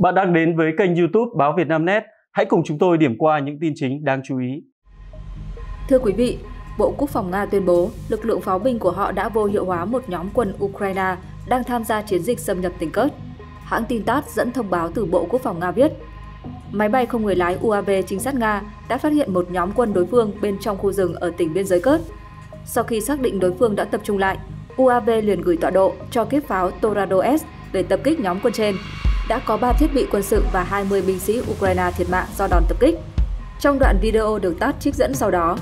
Bạn đang đến với kênh YouTube Báo Việt Nam Net. Hãy cùng chúng tôi điểm qua những tin chính đáng chú ý. Thưa quý vị, Bộ Quốc phòng Nga tuyên bố lực lượng pháo binh của họ đã vô hiệu hóa một nhóm quân Ukraine đang tham gia chiến dịch xâm nhập tỉnh Kurt. Hãng tin TASS dẫn thông báo từ Bộ Quốc phòng Nga viết, máy bay không người lái UAV trinh sát Nga đã phát hiện một nhóm quân đối phương bên trong khu rừng ở tỉnh biên giới Kurt. Sau khi xác định đối phương đã tập trung lại, UAV liền gửi tọa độ cho kiếp pháo Torado S để tập kích nhóm quân trên. Đã có 3 thiết bị quân sự và 20 binh sĩ Ukraine thiệt mạng do đòn tập kích. Trong đoạn video được tắt trích dẫn sau đó,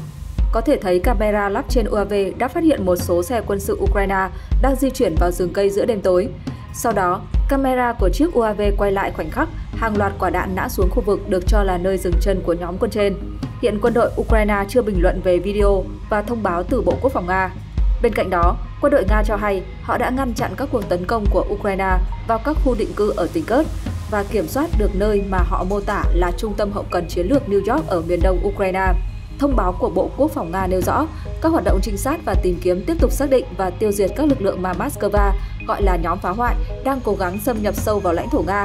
có thể thấy camera lắp trên UAV đã phát hiện một số xe quân sự Ukraine đang di chuyển vào rừng cây giữa đêm tối. Sau đó, camera của chiếc UAV quay lại khoảnh khắc hàng loạt quả đạn nã xuống khu vực được cho là nơi dừng chân của nhóm quân trên. Hiện quân đội Ukraine chưa bình luận về video và thông báo từ Bộ Quốc phòng Nga. Bên cạnh đó, quân đội Nga cho hay họ đã ngăn chặn các cuộc tấn công của Ukraine vào các khu định cư ở tỉnh Kurt và kiểm soát được nơi mà họ mô tả là trung tâm hậu cần chiến lược New York ở miền đông Ukraine. Thông báo của Bộ Quốc phòng Nga nêu rõ, các hoạt động trinh sát và tìm kiếm tiếp tục xác định và tiêu diệt các lực lượng mà Moscow gọi là nhóm phá hoại đang cố gắng xâm nhập sâu vào lãnh thổ Nga.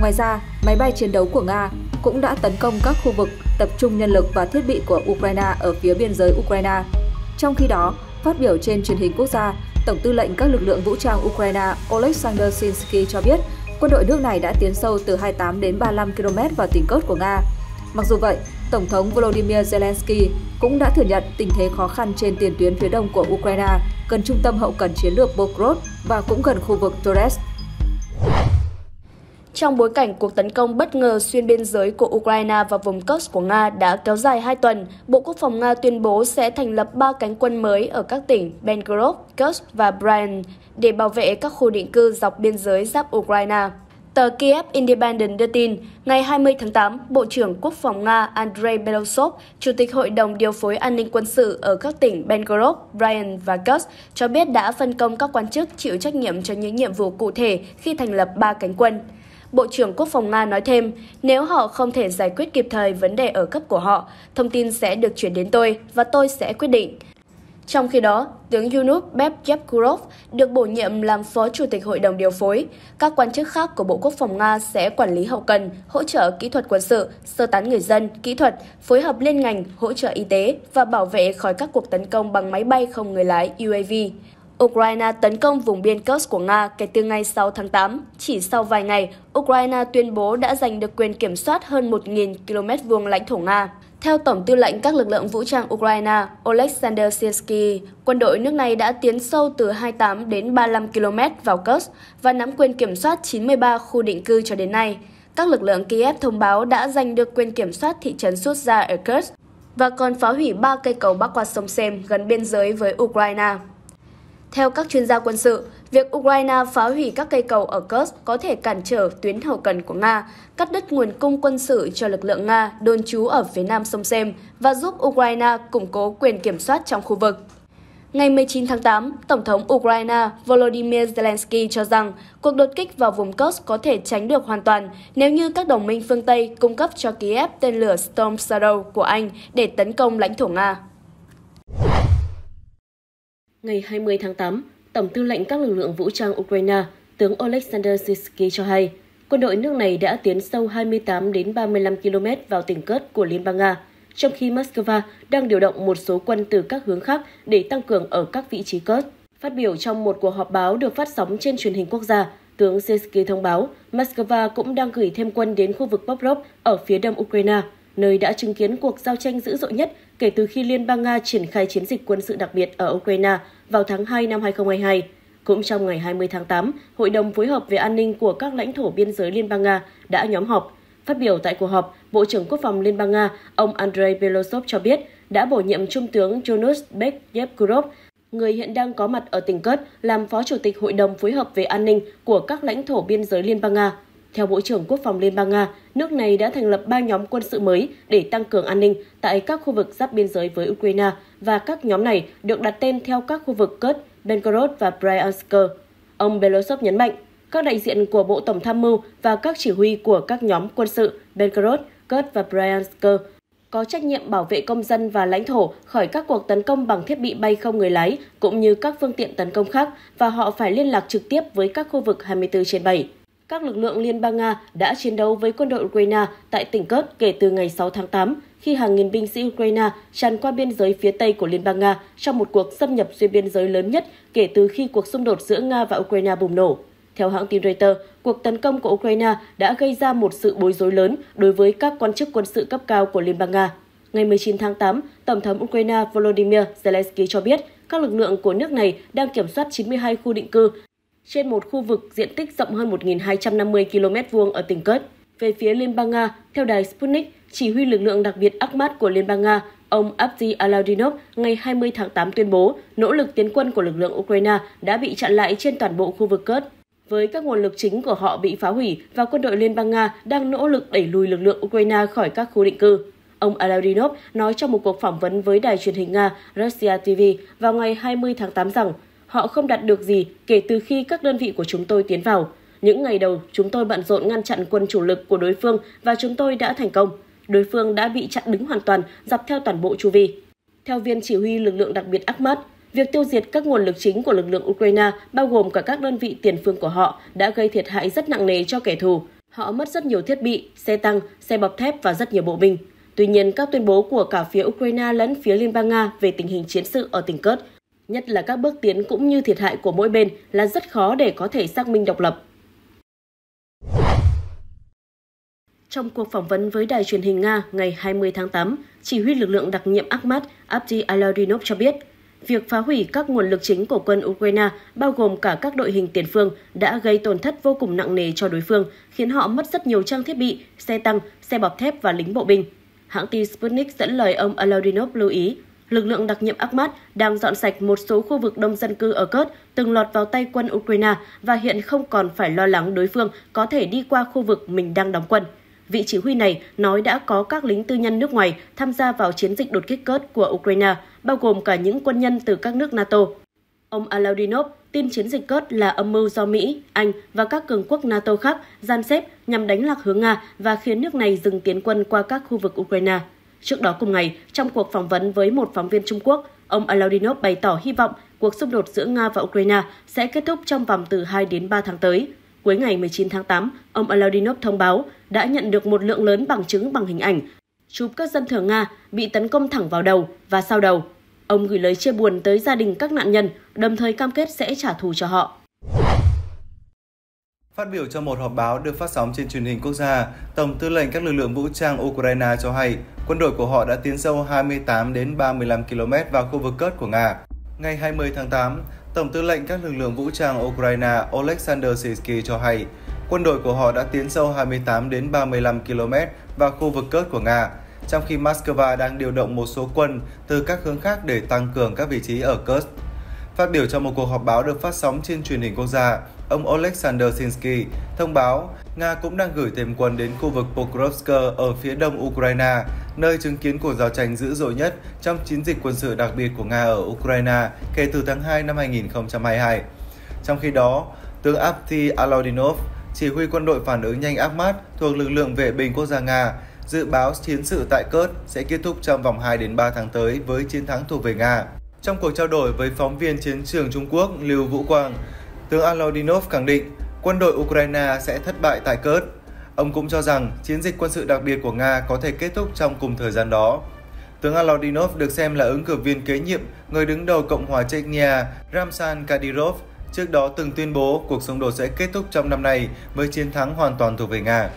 Ngoài ra, máy bay chiến đấu của Nga cũng đã tấn công các khu vực tập trung nhân lực và thiết bị của Ukraine ở phía biên giới Ukraine. Trong khi đó, phát biểu trên truyền hình quốc gia, Tổng tư lệnh các lực lượng vũ trang Ukraine Oleksandr Sinsky cho biết quân đội nước này đã tiến sâu từ 28 đến 35 km vào tỉnh cốt của Nga. Mặc dù vậy, Tổng thống Volodymyr Zelensky cũng đã thừa nhận tình thế khó khăn trên tiền tuyến phía đông của Ukraine, gần trung tâm hậu cần chiến lược Pokrod và cũng gần khu vực Torres. Trong bối cảnh cuộc tấn công bất ngờ xuyên biên giới của Ukraine và vùng Kursk của Nga đã kéo dài 2 tuần, Bộ Quốc phòng Nga tuyên bố sẽ thành lập 3 cánh quân mới ở các tỉnh Belgorod, Kursk và Bryansk để bảo vệ các khu định cư dọc biên giới giáp Ukraine. Tờ Kiev Independent đưa tin, ngày 20 tháng 8, Bộ trưởng Quốc phòng Nga Andrei Belosov, Chủ tịch Hội đồng Điều phối An ninh quân sự ở các tỉnh Belgorod, Bryansk và Kursk cho biết đã phân công các quan chức chịu trách nhiệm cho những nhiệm vụ cụ thể khi thành lập ba cánh quân. Bộ trưởng Quốc phòng Nga nói thêm, nếu họ không thể giải quyết kịp thời vấn đề ở cấp của họ, thông tin sẽ được chuyển đến tôi và tôi sẽ quyết định. Trong khi đó, tướng Yunus Bebjevkurov được bổ nhiệm làm Phó Chủ tịch Hội đồng điều phối. Các quan chức khác của Bộ Quốc phòng Nga sẽ quản lý hậu cần, hỗ trợ kỹ thuật quân sự, sơ tán người dân, kỹ thuật, phối hợp liên ngành, hỗ trợ y tế và bảo vệ khỏi các cuộc tấn công bằng máy bay không người lái UAV. Ukraine tấn công vùng biên Kursk của Nga kể từ ngày 6 tháng 8. Chỉ sau vài ngày, Ukraine tuyên bố đã giành được quyền kiểm soát hơn 1.000 km vuông lãnh thổ Nga. Theo Tổng tư lệnh các lực lượng vũ trang Ukraine Oleksandr Syrskyi, quân đội nước này đã tiến sâu từ 28 đến 35 km vào Kursk và nắm quyền kiểm soát 93 khu định cư cho đến nay. Các lực lượng Kiev thông báo đã giành được quyền kiểm soát thị trấn Sutza ở Kursk và còn phá hủy ba cây cầu bắc qua sông Sem gần biên giới với Ukraine. Theo các chuyên gia quân sự, việc Ukraine phá hủy các cây cầu ở Kursk có thể cản trở tuyến hậu cần của Nga, cắt đứt nguồn cung quân sự cho lực lượng Nga đồn trú ở phía nam sông Sem và giúp Ukraine củng cố quyền kiểm soát trong khu vực. Ngày 19 tháng 8, Tổng thống Ukraine Volodymyr Zelensky cho rằng cuộc đột kích vào vùng Kursk có thể tránh được hoàn toàn nếu như các đồng minh phương Tây cung cấp cho Kiev tên lửa Storm Shadow của Anh để tấn công lãnh thổ Nga. Ngày 20 tháng 8, Tổng tư lệnh các lực lượng vũ trang Ukraine, tướng Oleksandr Syrskyi cho hay, quân đội nước này đã tiến sâu 28 đến 35 km vào tỉnh Kursk của Liên bang Nga, trong khi Moscow đang điều động một số quân từ các hướng khác để tăng cường ở các vị trí Kursk. Phát biểu trong một cuộc họp báo được phát sóng trên truyền hình quốc gia, tướng Syrskyi thông báo Moscow cũng đang gửi thêm quân đến khu vực Poprov ở phía đông Ukraine, nơi đã chứng kiến cuộc giao tranh dữ dội nhất kể từ khi Liên bang Nga triển khai chiến dịch quân sự đặc biệt ở Ukraine vào tháng 2 năm 2022. Cũng trong ngày 20 tháng 8, Hội đồng phối hợp về an ninh của các lãnh thổ biên giới Liên bang Nga đã nhóm họp. Phát biểu tại cuộc họp, Bộ trưởng Quốc phòng Liên bang Nga, ông Andrei Belosov cho biết đã bổ nhiệm Trung tướng Jonas Bekyevkurov, người hiện đang có mặt ở tỉnh Kursk, làm Phó Chủ tịch Hội đồng phối hợp về an ninh của các lãnh thổ biên giới Liên bang Nga. Theo Bộ trưởng Quốc phòng Liên bang Nga, nước này đã thành lập ba nhóm quân sự mới để tăng cường an ninh tại các khu vực giáp biên giới với Ukraine và các nhóm này được đặt tên theo các khu vực Kursk, Belgorod và Bryansk. Ông Belosov nhấn mạnh, các đại diện của Bộ Tổng tham mưu và các chỉ huy của các nhóm quân sự Belgorod, Kursk và Bryansk có trách nhiệm bảo vệ công dân và lãnh thổ khỏi các cuộc tấn công bằng thiết bị bay không người lái cũng như các phương tiện tấn công khác và họ phải liên lạc trực tiếp với các khu vực 24 trên 7 các lực lượng Liên bang Nga đã chiến đấu với quân đội Ukraine tại tỉnh Kurt kể từ ngày 6 tháng 8, khi hàng nghìn binh sĩ Ukraine tràn qua biên giới phía Tây của Liên bang Nga trong một cuộc xâm nhập xuyên biên giới lớn nhất kể từ khi cuộc xung đột giữa Nga và Ukraine bùng nổ. Theo hãng tin Reuters, cuộc tấn công của Ukraine đã gây ra một sự bối rối lớn đối với các quan chức quân sự cấp cao của Liên bang Nga. Ngày 19 tháng 8, Tổng thống Ukraine Volodymyr Zelensky cho biết các lực lượng của nước này đang kiểm soát 92 khu định cư trên một khu vực diện tích rộng hơn 1.250 km vuông ở tỉnh Kurt. Về phía Liên bang Nga, theo đài Sputnik, chỉ huy lực lượng đặc biệt Akhmat của Liên bang Nga, ông Abdi Alaudinov ngày 20 tháng 8 tuyên bố nỗ lực tiến quân của lực lượng Ukraine đã bị chặn lại trên toàn bộ khu vực Kurt. Với các nguồn lực chính của họ bị phá hủy và quân đội Liên bang Nga đang nỗ lực đẩy lùi lực lượng Ukraine khỏi các khu định cư. Ông Alaudinov nói trong một cuộc phỏng vấn với đài truyền hình Nga Russia TV vào ngày 20 tháng 8 rằng họ không đạt được gì kể từ khi các đơn vị của chúng tôi tiến vào. Những ngày đầu, chúng tôi bận rộn ngăn chặn quân chủ lực của đối phương và chúng tôi đã thành công. Đối phương đã bị chặn đứng hoàn toàn, dọc theo toàn bộ chu vi. Theo viên chỉ huy lực lượng đặc biệt Akhmat, việc tiêu diệt các nguồn lực chính của lực lượng Ukraine, bao gồm cả các đơn vị tiền phương của họ, đã gây thiệt hại rất nặng nề cho kẻ thù. Họ mất rất nhiều thiết bị, xe tăng, xe bọc thép và rất nhiều bộ binh. Tuy nhiên, các tuyên bố của cả phía Ukraine lẫn phía Liên bang Nga về tình hình chiến sự ở tỉnh Kurt nhất là các bước tiến cũng như thiệt hại của mỗi bên là rất khó để có thể xác minh độc lập. Trong cuộc phỏng vấn với đài truyền hình Nga ngày 20 tháng 8, chỉ huy lực lượng đặc nhiệm Akhmat Abdi Alarinov cho biết, việc phá hủy các nguồn lực chính của quân Ukraine, bao gồm cả các đội hình tiền phương, đã gây tổn thất vô cùng nặng nề cho đối phương, khiến họ mất rất nhiều trang thiết bị, xe tăng, xe bọc thép và lính bộ binh. Hãng tin Sputnik dẫn lời ông Alarinov lưu ý, lực lượng đặc nhiệm Akhmat đang dọn sạch một số khu vực đông dân cư ở Kurt từng lọt vào tay quân Ukraine và hiện không còn phải lo lắng đối phương có thể đi qua khu vực mình đang đóng quân. Vị chỉ huy này nói đã có các lính tư nhân nước ngoài tham gia vào chiến dịch đột kích Kurt của Ukraine, bao gồm cả những quân nhân từ các nước NATO. Ông Alaudinov tin chiến dịch Kurt là âm mưu do Mỹ, Anh và các cường quốc NATO khác gian xếp nhằm đánh lạc hướng Nga và khiến nước này dừng tiến quân qua các khu vực Ukraine. Trước đó cùng ngày, trong cuộc phỏng vấn với một phóng viên Trung Quốc, ông Alaudinov bày tỏ hy vọng cuộc xung đột giữa Nga và Ukraine sẽ kết thúc trong vòng từ 2 đến 3 tháng tới. Cuối ngày 19 tháng 8, ông Alaudinov thông báo đã nhận được một lượng lớn bằng chứng bằng hình ảnh chụp các dân thường Nga bị tấn công thẳng vào đầu và sau đầu. Ông gửi lời chia buồn tới gia đình các nạn nhân, đồng thời cam kết sẽ trả thù cho họ. Phát biểu trong một họp báo được phát sóng trên truyền hình quốc gia, Tổng tư lệnh các lực lượng vũ trang Ukraine cho hay quân đội của họ đã tiến sâu 28 đến 35 km vào khu vực Kurt của Nga. Ngày 20 tháng 8, Tổng tư lệnh các lực lượng vũ trang Ukraine Oleksandr Sisky cho hay quân đội của họ đã tiến sâu 28 đến 35 km vào khu vực Kurt của Nga, trong khi Moscow đang điều động một số quân từ các hướng khác để tăng cường các vị trí ở Kursk. Phát biểu trong một cuộc họp báo được phát sóng trên truyền hình quốc gia, ông Oleksandr Sinsky thông báo Nga cũng đang gửi thêm quân đến khu vực Pokrovsk ở phía đông Ukraine, nơi chứng kiến cuộc giao tranh dữ dội nhất trong chiến dịch quân sự đặc biệt của Nga ở Ukraine kể từ tháng 2 năm 2022. Trong khi đó, tướng Abdi Alodinov, chỉ huy quân đội phản ứng nhanh Akhmat thuộc lực lượng vệ binh quốc gia Nga, dự báo chiến sự tại Kurt sẽ kết thúc trong vòng 2 đến 3 tháng tới với chiến thắng thuộc về Nga. Trong cuộc trao đổi với phóng viên chiến trường Trung Quốc Lưu Vũ Quang, tướng Alodinov khẳng định quân đội Ukraine sẽ thất bại tại Kurt. Ông cũng cho rằng chiến dịch quân sự đặc biệt của Nga có thể kết thúc trong cùng thời gian đó. Tướng Alodinov được xem là ứng cử viên kế nhiệm người đứng đầu Cộng hòa Chechnya Ramzan Kadyrov trước đó từng tuyên bố cuộc xung đột sẽ kết thúc trong năm nay với chiến thắng hoàn toàn thuộc về Nga.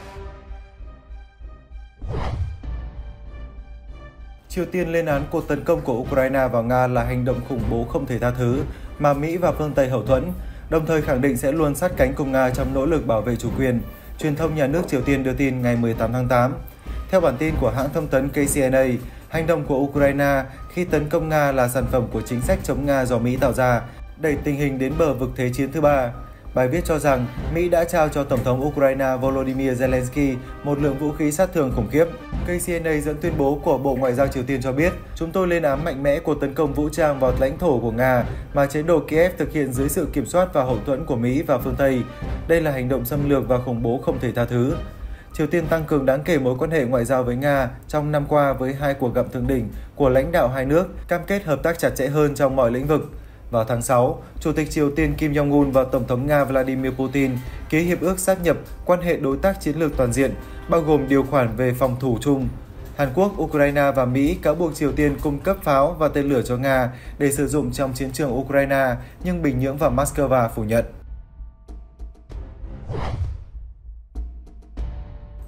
Triều Tiên lên án cuộc tấn công của Ukraine vào Nga là hành động khủng bố không thể tha thứ mà Mỹ và phương Tây hậu thuẫn, đồng thời khẳng định sẽ luôn sát cánh cùng Nga trong nỗ lực bảo vệ chủ quyền. Truyền thông nhà nước Triều Tiên đưa tin ngày 18 tháng 8. Theo bản tin của hãng thông tấn KCNA, hành động của Ukraine khi tấn công Nga là sản phẩm của chính sách chống Nga do Mỹ tạo ra, đẩy tình hình đến bờ vực thế chiến thứ ba. Bài viết cho rằng Mỹ đã trao cho Tổng thống Ukraine Volodymyr Zelensky một lượng vũ khí sát thương khủng khiếp. KCNA dẫn tuyên bố của Bộ Ngoại giao Triều Tiên cho biết, chúng tôi lên án mạnh mẽ cuộc tấn công vũ trang vào lãnh thổ của Nga mà chế độ Kiev thực hiện dưới sự kiểm soát và hậu thuẫn của Mỹ và phương Tây. Đây là hành động xâm lược và khủng bố không thể tha thứ. Triều Tiên tăng cường đáng kể mối quan hệ ngoại giao với Nga trong năm qua với hai cuộc gặp thượng đỉnh của lãnh đạo hai nước, cam kết hợp tác chặt chẽ hơn trong mọi lĩnh vực. Vào tháng 6, Chủ tịch Triều Tiên Kim Jong-un và Tổng thống Nga Vladimir Putin ký hiệp ước xác nhập quan hệ đối tác chiến lược toàn diện, bao gồm điều khoản về phòng thủ chung. Hàn Quốc, Ukraine và Mỹ cáo buộc Triều Tiên cung cấp pháo và tên lửa cho Nga để sử dụng trong chiến trường Ukraine, nhưng Bình Nhưỡng và Moscow phủ nhận.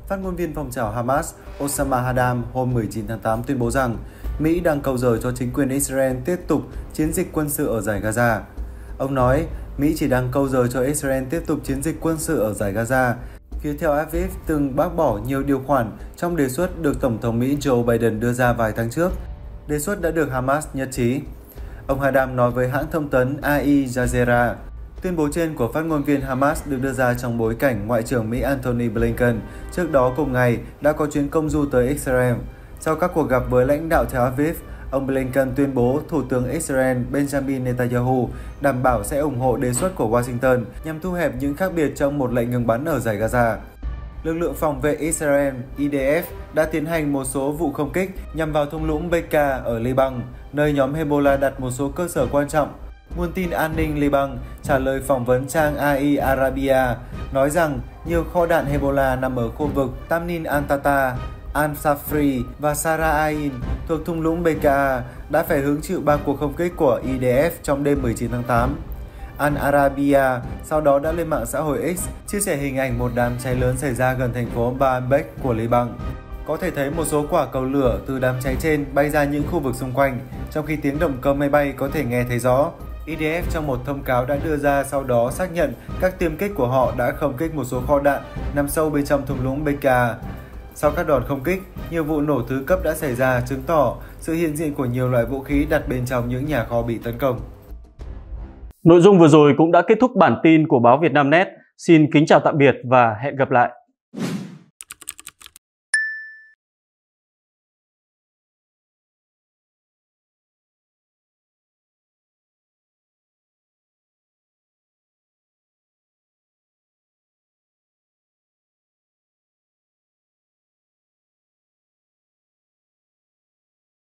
Phát ngôn viên phong trào Hamas Osama Hadam hôm 19 tháng 8 tuyên bố rằng Mỹ đang cầu rời cho chính quyền Israel tiếp tục chiến dịch quân sự ở giải Gaza. Ông nói, Mỹ chỉ đang câu giờ cho Israel tiếp tục chiến dịch quân sự ở giải Gaza. Phía Tel Aviv từng bác bỏ nhiều điều khoản trong đề xuất được Tổng thống Mỹ Joe Biden đưa ra vài tháng trước. Đề xuất đã được Hamas nhất trí. Ông Hadam nói với hãng thông tấn Al Jazeera, Tuyên bố trên của phát ngôn viên Hamas được đưa ra trong bối cảnh Ngoại trưởng Mỹ Antony Blinken trước đó cùng ngày đã có chuyến công du tới Israel. Sau các cuộc gặp với lãnh đạo Tel Aviv, ông Blinken tuyên bố Thủ tướng Israel Benjamin Netanyahu đảm bảo sẽ ủng hộ đề xuất của Washington nhằm thu hẹp những khác biệt trong một lệnh ngừng bắn ở giải Gaza. Lực lượng phòng vệ Israel IDF đã tiến hành một số vụ không kích nhằm vào thung lũng Bekaa ở Liban, nơi nhóm Hezbollah đặt một số cơ sở quan trọng Nguồn tin an ninh Liban trả lời phỏng vấn trang AI Arabia nói rằng nhiều kho đạn Hezbollah nằm ở khu vực Tamnin Antata, Al-Safri và Saraain thuộc thung lũng Bekaa đã phải hứng chịu ba cuộc không kích của IDF trong đêm 19 tháng 8. Al Arabia sau đó đã lên mạng xã hội X chia sẻ hình ảnh một đám cháy lớn xảy ra gần thành phố Baalbek của Liban. Có thể thấy một số quả cầu lửa từ đám cháy trên bay ra những khu vực xung quanh, trong khi tiếng động cơ máy bay có thể nghe thấy rõ. IDF trong một thông cáo đã đưa ra sau đó xác nhận các tiêm kích của họ đã không kích một số kho đạn nằm sâu bên trong thung lũng Beka. Sau các đòn không kích, nhiều vụ nổ thứ cấp đã xảy ra chứng tỏ sự hiện diện của nhiều loại vũ khí đặt bên trong những nhà kho bị tấn công. Nội dung vừa rồi cũng đã kết thúc bản tin của báo Việt Nam Net. Xin kính chào tạm biệt và hẹn gặp lại.